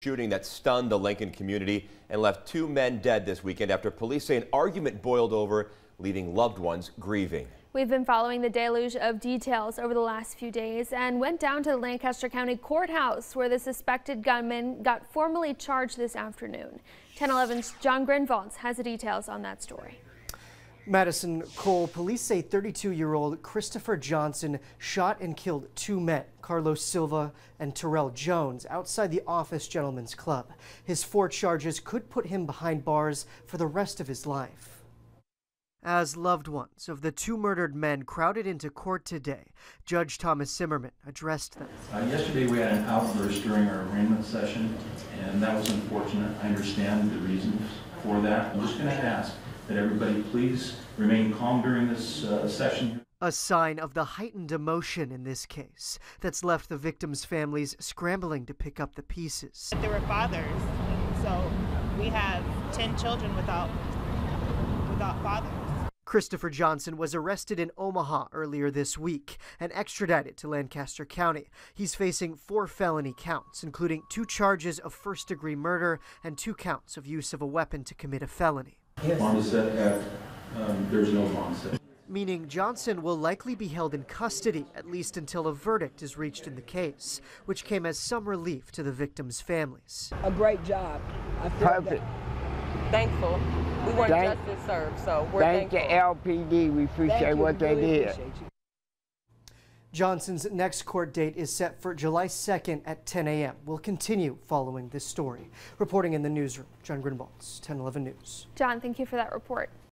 shooting that stunned the Lincoln community and left two men dead this weekend after police say an argument boiled over, leaving loved ones grieving. We've been following the deluge of details over the last few days and went down to the Lancaster County Courthouse where the suspected gunman got formally charged this afternoon. 1011's John Grinvalds has the details on that story. Madison Cole, police say 32-year-old Christopher Johnson shot and killed two men, Carlos Silva and Terrell Jones, outside the Office Gentlemen's Club. His four charges could put him behind bars for the rest of his life. As loved ones of the two murdered men crowded into court today, Judge Thomas Zimmerman addressed them. Uh, yesterday we had an outburst during our arraignment session, and that was unfortunate. I understand the reasons for that. I'm just going to ask that everybody please remain calm during this uh, session. A sign of the heightened emotion in this case that's left the victims' families scrambling to pick up the pieces. There were fathers, so we have 10 children without, without fathers. Christopher Johnson was arrested in Omaha earlier this week and extradited to Lancaster County. He's facing four felony counts, including two charges of first degree murder and two counts of use of a weapon to commit a felony. Bond is set at, um, there's no bond set. Meaning Johnson will likely be held in custody at least until a verdict is reached in the case, which came as some relief to the victims' families. A great job. I feel Perfect. that- thankful. We want Thank- justice served, so we're Thank thankful. you, LPD. We appreciate Thank you, what we they really did. Johnson's next court date is set for July 2nd at 10 a.m. We'll continue following this story. Reporting in the newsroom, John Grinvalds, 1011 News. John, thank you for that report.